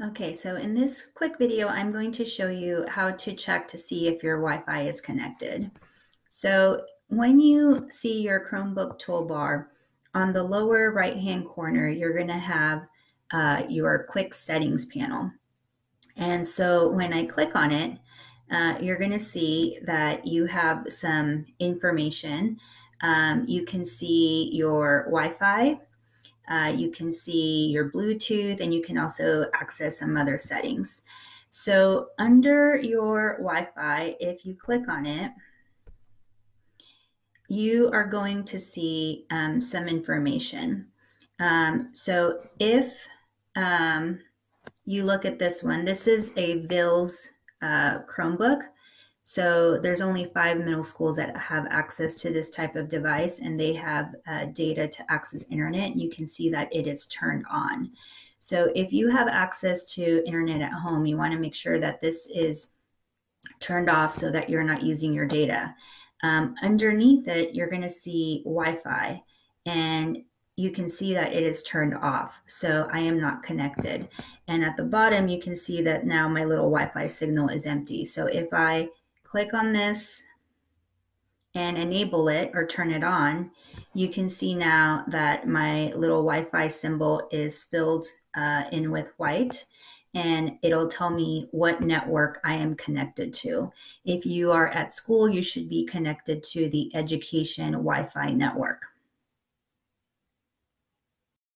Okay, so in this quick video, I'm going to show you how to check to see if your Wi-Fi is connected. So when you see your Chromebook toolbar, on the lower right-hand corner, you're going to have uh, your quick settings panel. And so when I click on it, uh, you're going to see that you have some information. Um, you can see your Wi-Fi, uh, you can see your Bluetooth and you can also access some other settings. So under your Wi-Fi, if you click on it, you are going to see um, some information. Um, so if um, you look at this one, this is a VILS uh, Chromebook. So there's only five middle schools that have access to this type of device and they have uh, data to access internet. You can see that it is turned on. So if you have access to internet at home, you want to make sure that this is turned off so that you're not using your data. Um, underneath it, you're going to see Wi-Fi and you can see that it is turned off. So I am not connected. And at the bottom, you can see that now my little Wi-Fi signal is empty. So if I click on this and enable it or turn it on, you can see now that my little Wi-Fi symbol is filled uh, in with white and it'll tell me what network I am connected to. If you are at school, you should be connected to the education Wi-Fi network.